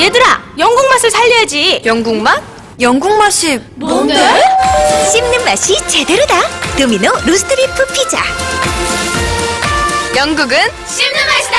얘들아, 영국 맛을 살려야지. 영국 맛? 영국 맛이 뭔데? 씹는 맛이 제대로다. 도미노 로스트비프 피자. 영국은 씹는 맛이다.